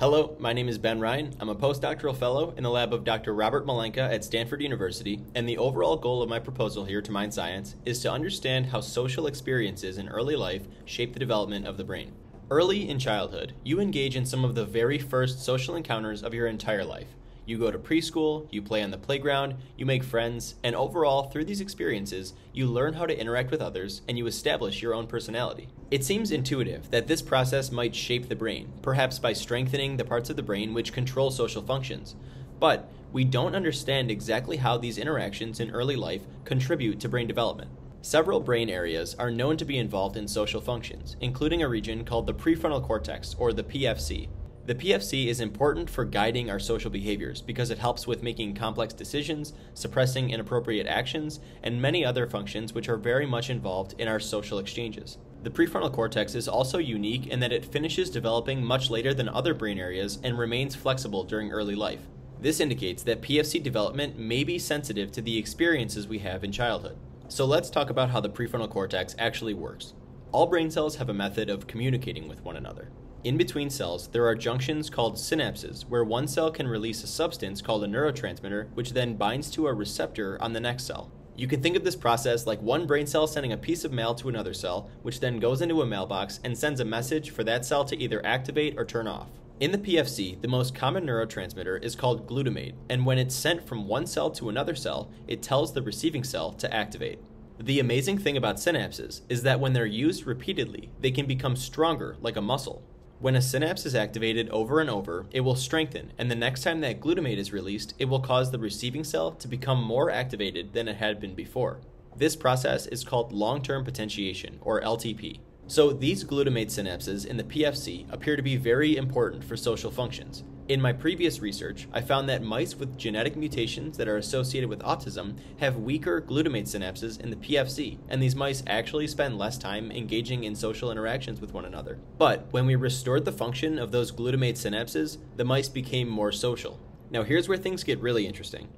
Hello, my name is Ben Rein. I'm a postdoctoral fellow in the lab of Dr. Robert Malenka at Stanford University, and the overall goal of my proposal here to Mind Science is to understand how social experiences in early life shape the development of the brain. Early in childhood, you engage in some of the very first social encounters of your entire life. You go to preschool, you play on the playground, you make friends, and overall, through these experiences, you learn how to interact with others and you establish your own personality. It seems intuitive that this process might shape the brain, perhaps by strengthening the parts of the brain which control social functions. But we don't understand exactly how these interactions in early life contribute to brain development. Several brain areas are known to be involved in social functions, including a region called the prefrontal cortex, or the PFC. The PFC is important for guiding our social behaviors because it helps with making complex decisions, suppressing inappropriate actions, and many other functions which are very much involved in our social exchanges. The prefrontal cortex is also unique in that it finishes developing much later than other brain areas and remains flexible during early life. This indicates that PFC development may be sensitive to the experiences we have in childhood. So let's talk about how the prefrontal cortex actually works. All brain cells have a method of communicating with one another. In between cells, there are junctions called synapses, where one cell can release a substance called a neurotransmitter, which then binds to a receptor on the next cell. You can think of this process like one brain cell sending a piece of mail to another cell, which then goes into a mailbox and sends a message for that cell to either activate or turn off. In the PFC, the most common neurotransmitter is called glutamate, and when it's sent from one cell to another cell, it tells the receiving cell to activate. The amazing thing about synapses is that when they're used repeatedly, they can become stronger like a muscle. When a synapse is activated over and over, it will strengthen, and the next time that glutamate is released, it will cause the receiving cell to become more activated than it had been before. This process is called long term potentiation, or LTP. So, these glutamate synapses in the PFC appear to be very important for social functions. In my previous research, I found that mice with genetic mutations that are associated with autism have weaker glutamate synapses in the PFC, and these mice actually spend less time engaging in social interactions with one another. But when we restored the function of those glutamate synapses, the mice became more social. Now, here's where things get really interesting.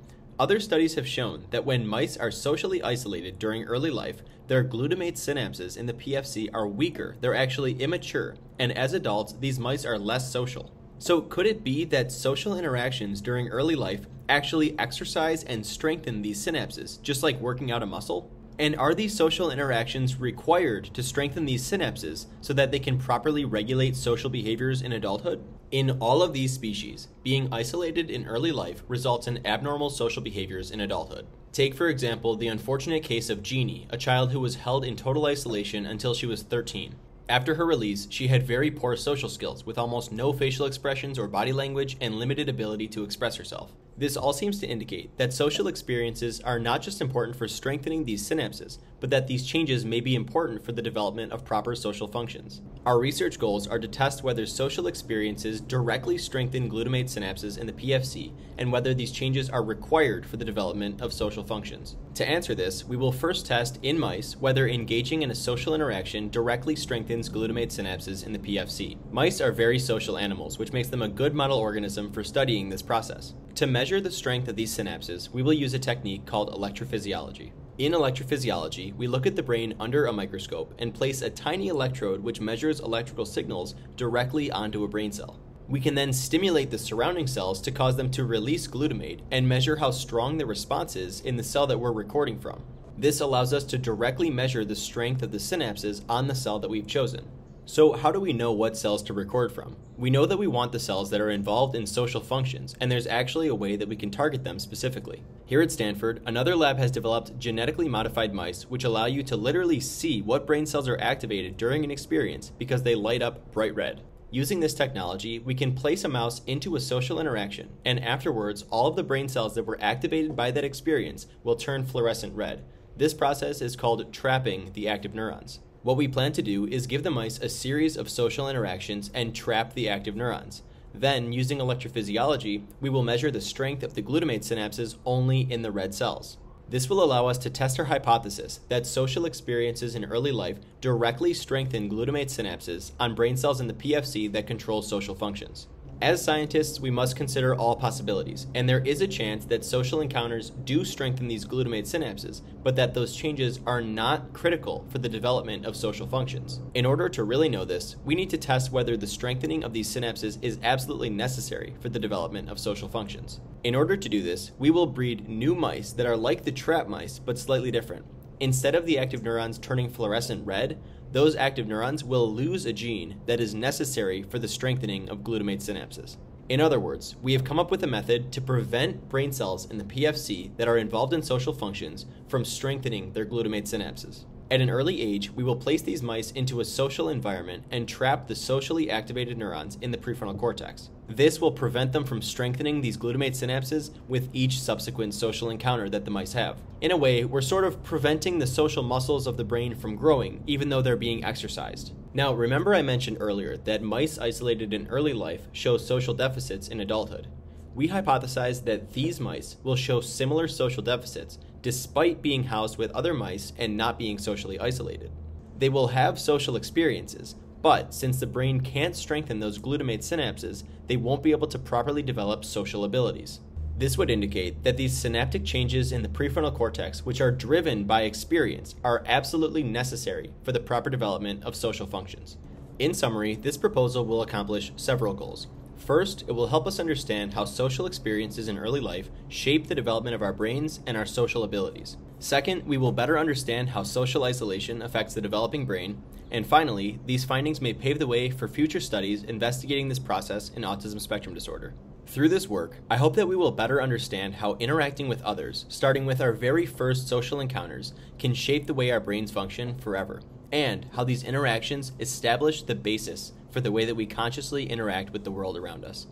Other studies have shown that when mice are socially isolated during early life, their glutamate synapses in the PFC are weaker, they're actually immature, and as adults, these mice are less social. So, could it be that social interactions during early life actually exercise and strengthen these synapses, just like working out a muscle? And are these social interactions required to strengthen these synapses so that they can properly regulate social behaviors in adulthood? In all of these species, being isolated in early life results in abnormal social behaviors in adulthood. Take, for example, the unfortunate case of Genie, a child who was held in total isolation until she was 13. After her release, she had very poor social skills, with almost no facial expressions or body language and limited ability to express herself. This all seems to indicate that social experiences are not just important for strengthening these synapses, but that these changes may be important for the development of proper social functions. Our research goals are to test whether social experiences directly strengthen glutamate synapses in the PFC and whether these changes are required for the development of social functions. To answer this, we will first test in mice whether engaging in a social interaction directly strengthens glutamate synapses in the PFC. Mice are very social animals, which makes them a good model organism for studying this process. To measure the strength of these synapses, we will use a technique called electrophysiology. In electrophysiology, we look at the brain under a microscope and place a tiny electrode which measures electrical signals directly onto a brain cell. We can then stimulate the surrounding cells to cause them to release glutamate and measure how strong the response is in the cell that we're recording from. This allows us to directly measure the strength of the synapses on the cell that we've chosen. So, how do we know what cells to record from? We know that we want the cells that are involved in social functions, and there's actually a way that we can target them specifically. Here at Stanford, another lab has developed genetically modified mice which allow you to literally see what brain cells are activated during an experience because they light up bright red. Using this technology, we can place a mouse into a social interaction, and afterwards, all of the brain cells that were activated by that experience will turn fluorescent red. This process is called trapping the active neurons. What we plan to do is give the mice a series of social interactions and trap the active neurons. Then, using electrophysiology, we will measure the strength of the glutamate synapses only in the red cells. This will allow us to test our hypothesis that social experiences in early life directly strengthen glutamate synapses on brain cells in the PFC that control social functions. As scientists, we must consider all possibilities, and there is a chance that social encounters do strengthen these glutamate synapses, but that those changes are not critical for the development of social functions. In order to really know this, we need to test whether the strengthening of these synapses is absolutely necessary for the development of social functions. In order to do this, we will breed new mice that are like the trap mice but slightly different. Instead of the active neurons turning fluorescent red, those active neurons will lose a gene that is necessary for the strengthening of glutamate synapses. In other words, we have come up with a method to prevent brain cells in the PFC that are involved in social functions from strengthening their glutamate synapses. At an early age, we will place these mice into a social environment and trap the socially activated neurons in the prefrontal cortex. This will prevent them from strengthening these glutamate synapses with each subsequent social encounter that the mice have. In a way, we're sort of preventing the social muscles of the brain from growing, even though they're being exercised. Now, remember I mentioned earlier that mice isolated in early life show social deficits in adulthood we hypothesize that these mice will show similar social deficits despite being housed with other mice and not being socially isolated. They will have social experiences, but since the brain can't strengthen those glutamate synapses, they won't be able to properly develop social abilities. This would indicate that these synaptic changes in the prefrontal cortex, which are driven by experience, are absolutely necessary for the proper development of social functions. In summary, this proposal will accomplish several goals. First, it will help us understand how social experiences in early life shape the development of our brains and our social abilities. Second, we will better understand how social isolation affects the developing brain. And finally, these findings may pave the way for future studies investigating this process in autism spectrum disorder. Through this work, I hope that we will better understand how interacting with others, starting with our very first social encounters, can shape the way our brains function forever, and how these interactions establish the basis for the way that we consciously interact with the world around us.